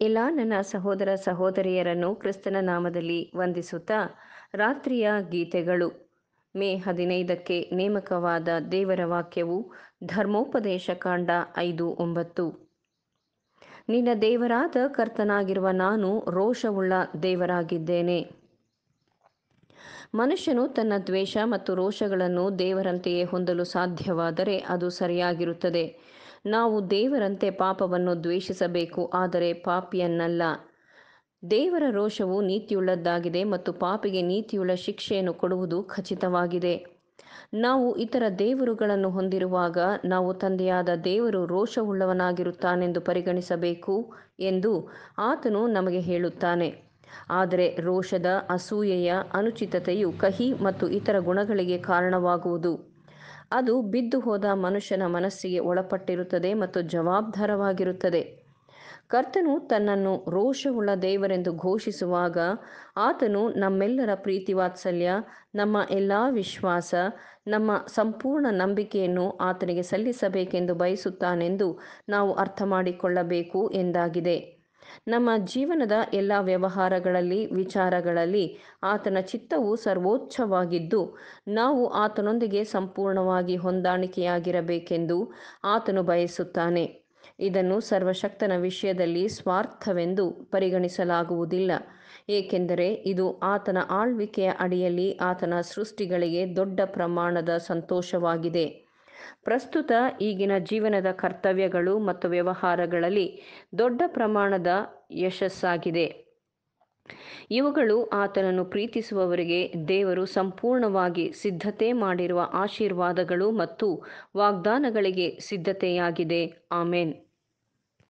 ಎಲ್ಲ ನನ್ನ ಸಹೋದರ ಸಹೋದರಿಯರನ್ನು ಕ್ರಿಸ್ತನ ನಾಮದಲ್ಲಿ ವಂದಿಸುತ್ತಾ ರಾತ್ರಿಯ ಗೀತೆಗಳು. ಮೇ ಹದಿನೈದಕ್ಕೆ ನೇಮಕವಾದ ದೇವರ ವಾಕ್ಯವು ಧರ್ಮೋಪದೇಶ ಕಾಂಡ ಐದು ಒಂಬತ್ತು. ನಿನ್ನ ದೇವರಾದ ಕರ್ತನಾಗಿರುವ ನಾನು ರೋಷವುಳ್ಳ ದೇವರಾಗಿದ್ದೇನೆ. ಮನುಷ್ಯನು ತನ್ನ ದ್ವೇಷ ಮತ್ತು ರೋಷಗಳನ್ನು ದೇವರಂತೆಯೇ ಹೊಂದಲು ಸಾಧ್ಯವಾದರೆ ಅದು ಸರಿಯಾಗಿರುತ್ತದೆ. ನಾವು ದೇವರಂತೆ ಪಾಪವನ್ನು ದ್ವೇಷಿಸಬೇಕು, ಆದರೆ ಪಾಪಿಯನ್ನಲ್ಲ. ದೇವರ ರೋಷವು ನೀತಿಯುಳ್ಳದ್ದಾಗಿದೆ ಮತ್ತು ಪಾಪಿಗೆ ನೀತಿಯುಳ್ಳ ಶಿಕ್ಷೆಯನ್ನು ಕೊಡುವುದು ಖಚಿತವಾಗಿದೆ. ನಾವು ಇತರ ದೇವರುಗಳನ್ನು ಹೊಂದಿರುವಾಗ ನಾವು ತಂದೆಯಾದ ದೇವರು ರೋಷವುಳ್ಳವನಾಗಿರುತ್ತಾನೆಂದು ಪರಿಗಣಿಸಬೇಕು ಎಂದು ಆತನು ನಮಗೆ ಹೇಳುತ್ತಾನೆ. ಆದರೆ ರೋಷದ ಅಸೂಯೆಯ ಅನುಚಿತತೆಯು ಕಹಿ ಮತ್ತು ಇತರ ಗುಣಗಳಿಗೆ ಕಾರಣವಾಗುವುದು. ಅದು ಬಿದ್ದು ಹೋದ ಮನುಷ್ಯನ ಮನಸ್ಸಿಗೆ ಒಳಪಟ್ಟಿರುತ್ತದೆ ಮತ್ತು ಜವಾಬ್ದಾರವಾಗಿರುತ್ತದೆ. ಕರ್ತನು ತನ್ನನ್ನು ರೋಷವುಳ್ಳ ದೇವರೆಂದು ಘೋಷಿಸುವಾಗ ಆತನು ನಮ್ಮೆಲ್ಲರ ಪ್ರೀತಿ ವಾತ್ಸಲ್ಯ, ನಮ್ಮ ಎಲ್ಲ ವಿಶ್ವಾಸ, ನಮ್ಮ ಸಂಪೂರ್ಣ ನಂಬಿಕೆಯನ್ನು ಆತನಿಗೆ ಸಲ್ಲಿಸಬೇಕೆಂದು ಬಯಸುತ್ತಾನೆಂದು ನಾವು ಅರ್ಥ ಮಾಡಿಕೊಳ್ಳಬೇಕು ಎಂದಾಗಿದೆ. ನಮ್ಮ ಜೀವನದ ಎಲ್ಲ ವ್ಯವಹಾರಗಳಲ್ಲಿ, ವಿಚಾರಗಳಲ್ಲಿ ಆತನ ಚಿತ್ತವು ಸರ್ವೋಚ್ಚವಾಗಿದ್ದು, ನಾವು ಆತನೊಂದಿಗೆ ಸಂಪೂರ್ಣವಾಗಿ ಹೊಂದಾಣಿಕೆಯಾಗಿರಬೇಕೆಂದು ಆತನು ಬಯಸುತ್ತಾನೆ. ಇದನ್ನು ಸರ್ವಶಕ್ತನ ವಿಷಯದಲ್ಲಿ ಸ್ವಾರ್ಥವೆಂದು ಪರಿಗಣಿಸಲಾಗುವುದಿಲ್ಲ. ಏಕೆಂದರೆ ಇದು ಆತನ ಆಳ್ವಿಕೆಯ ಅಡಿಯಲ್ಲಿ ಆತನ ಸೃಷ್ಟಿಗಳಿಗೆ ದೊಡ್ಡ ಪ್ರಮಾಣದ ಸಂತೋಷವಾಗಿದೆ. ಪ್ರಸ್ತುತ ಈಗಿನ ಜೀವನದ ಕರ್ತವ್ಯಗಳು ಮತ್ತು ವ್ಯವಹಾರಗಳಲ್ಲಿ ದೊಡ್ಡ ಪ್ರಮಾಣದ ಯಶಸ್ಸಾಗಿದೆ. ಇವುಗಳು ಆತನನ್ನು ಪ್ರೀತಿಸುವವರಿಗೆ ದೇವರು ಸಂಪೂರ್ಣವಾಗಿ ಸಿದ್ಧತೆ ಮಾಡಿರುವ ಆಶೀರ್ವಾದಗಳು ಮತ್ತು ವಾಗ್ದಾನಗಳಿಗೆ ಸಿದ್ಧತೆಯಾಗಿದೆ. ಆಮೇನ್.